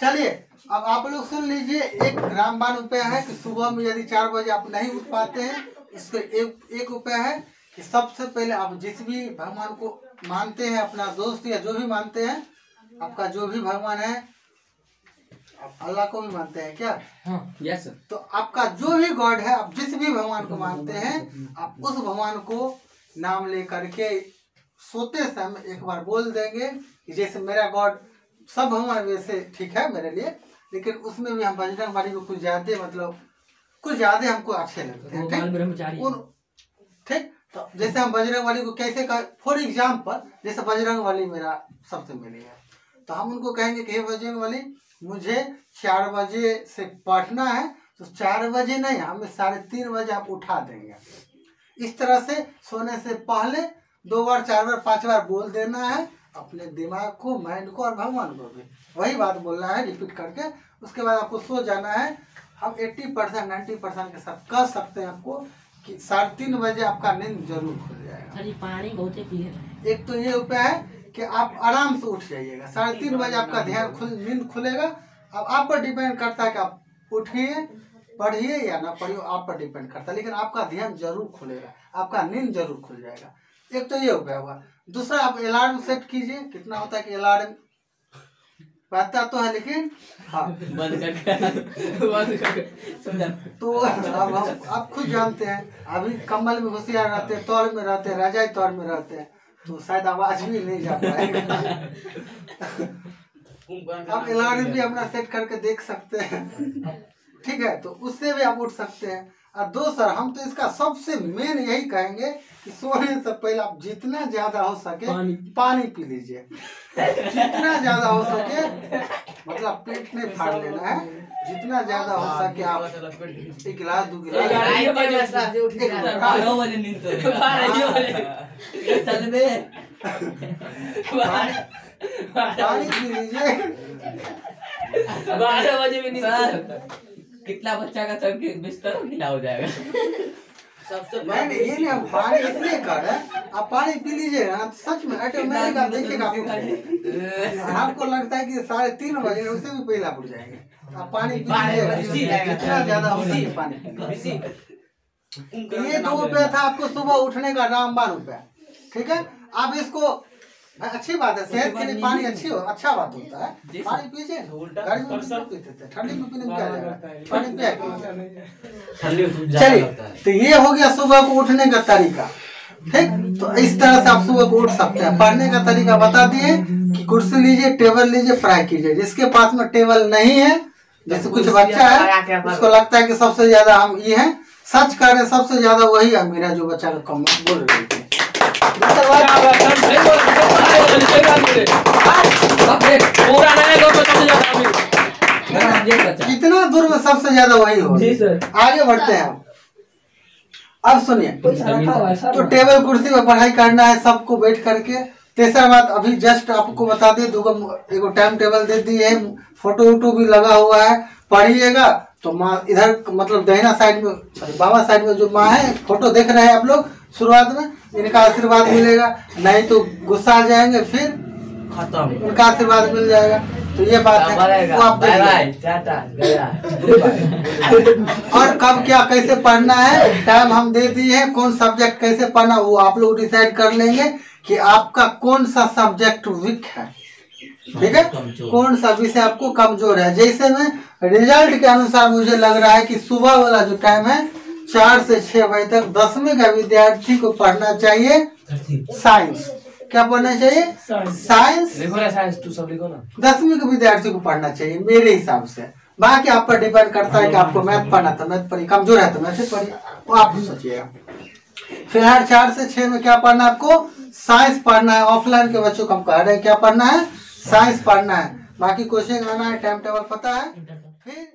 चलिए अब आप लोग सुन लीजिए एक रामबान उपाय है कि सुबह में यदि चार बजे आप नहीं उठ पाते हैं इसका एक एक उपाय है कि सबसे पहले आप जिस भी भगवान को मानते हैं अपना दोस्त या जो भी मानते हैं आपका जो भी भगवान है अल्लाह को भी मानते हैं क्या? हाँ यस सर तो आपका जो भी गॉड है आप जिस भी भगवान को मानते हैं आप उस भगवान को नाम ले करके सोते समय एक बार बोल देंगे कि जैसे मेरा गॉड सब भगवान वैसे ठीक है मेरे लिए लेकिन उसमें भी हम बजरंग बली को कुछ ज़्यादा मतलब कुछ ज़्यादा हमको अच्छे लगते हैं ठीक? तो जैसे हम बजरंग वाली को कैसे कर फॉर एग्ज़ाम्पल जैसे बजरंग वाली मेरा सबसे मिली है तो हम उनको कहेंगे कि हे बजरंग वाली मुझे चार बजे से पढ़ना है तो चार बजे नहीं हमें साढ़े तीन बजे आप उठा देंगे। इस तरह से सोने से पहले दो बार चार बार पाँच बार बोल देना है अपने दिमाग को माइंड को और भगवान को भी। वही बात बोलना है रिपीट करके उसके बाद आपको सो जाना है। हम 80 परसेंट नाइन्टी परसेंट के साथ कह सकते हैं आपको कि साढ़े तीन बजे आपका नींद ज़रूर खुल जाएगा। पानी बहुत ही पिए एक तो ये उपाय है कि आप आराम से उठ जाइएगा। साढ़े तीन बजे आपका ध्यान खुल नींद खुलेगा। अब आप पर डिपेंड करता है कि आप उठिए पढ़िए या ना पढ़िए आप पर डिपेंड करता है। लेकिन आपका ध्यान ज़रूर खुलेगा। आपका नींद ज़रूर खुल जाएगा। एक तो ये उपाय हुआ। दूसरा आप अलार्म सेट कीजिए कितना होता है कि अलार्म बजता तो है लेकिन हाँ। बंद करके समझा। तो अब हम आप खुद जानते हैं अभी कम्बल में होशियार रहते हैं तौर में रहते हैं रजाई तौर में रहते हैं तो शायद आवाज़ भी नहीं जा पाएगा आप अलार्म भी अपना सेट करके देख सकते हैं। ठीक है तो उससे भी आप उठ सकते हैं। और दोस्तों हम तो इसका सबसे मेन यही कहेंगे कि सोने से पहले आप जितना ज़्यादा हो सके पानी। पानी पी लीजिए। जितना ज़्यादा हो सके मतलब पेट नहीं फाड़ लेना है। जितना ज़्यादा हो सके आप एक गिलास दो गिलास। तो पानी पी लीजिए। बारह बजे भी नींद कितना बच्चा का चल के बिस्तर ढीला हो जाएगा। नहीं ये नहीं हम पानी इसलिए कर आप पानी पी लीजिए सच में ऑटोमेटिक आप देखिएगा आपको आपको लगता है कि साढ़े तीन बजे उससे भी पहले उठ जाएँगे। आप पानी पी लीजिए जितना ज़्यादा हो सके पानी तो ये दो रुपया था आपको सुबह उठने का रामबान उपाय ठीक है? आप इसको अच्छी बात है सेहत के लिए पानी अच्छी हो अच्छा बात होता है। पानी पीजिए गर्मी में नहीं पीते थे ठंडी में पीने में क्या जाएगा? पानी पिया कीजिए। चलिए तो ये हो गया सुबह को उठने का तरीका ठीक? तो इस तरह से आप सुबह को उठ सकते हैं। पढ़ने का तरीका बता दिए कि कुर्सी लीजिए टेबल लीजिए पढ़ाई कीजिए। जिसके पास में टेबल नहीं है जैसे कुछ बच्चा है उसको लगता है कि सबसे ज़्यादा हम ये हैं। सच कह रहे सबसे ज़्यादा वही अमीर है जो बच्चा का कम बोल रही थी। कितना दूर में सबसे ज़्यादा वही हो आगे बढ़ते हैं अब सुनिए। तो टेबल कुर्सी में पढ़ाई करना है सबको बैठ करके। तीसरा बात अभी जस्ट आपको बता दो एगो टाइम टेबल दे दिए है। फ़ोटो वोटो भी लगा हुआ है। पढ़िएगा तो माँ इधर मतलब दहिना साइड में सॉरी बाबा साइड में जो माँ है फ़ोटो देख रहे हैं आप लोग। शुरुआत में इनका आशीर्वाद मिलेगा नहीं तो गुस्सा आ जाएँगे फिर खत्म। इनका आशीर्वाद मिल जाएगा। तो ये बात है वो आप। और कब क्या कैसे पढ़ना है टाइम हम दे दिए हैं कौन सब्जेक्ट कैसे पढ़ना वो आप लोग डिसाइड कर लेंगे कि आपका कौन सा सब्जेक्ट वीक है। ठीक है? कौन सा विषय आपको कमज़ोर है। जैसे में रिज़ल्ट के अनुसार मुझे लग रहा है कि सुबह वाला जो टाइम है चार से छह बजे तक दसवीं का विद्यार्थी को पढ़ना चाहिए। साइंस। क्या पढ़ना चाहिए? साइंस। लिखो ना साइंस तू सब लिखो ना। दसवीं के विद्यार्थी को पढ़ना चाहिए मेरे हिसाब से। बाकी आप पर डिपेंड करता है कि आपको मैथ पढ़ना तो मैथ पढ़िए कमज़ोर है तो मैथ ही पढ़िए वो आप सोचिएगा फ़िलहाल चार से छह में क्या पढ़ना है आपको? साइंस पढ़ना है। ऑफलाइन के बच्चों को हम कह रहे हैं क्या पढ़ना है? साइंस पढ़ना है। बाकी क्वेश्चन आना है टाइम टेबल पता है। फिर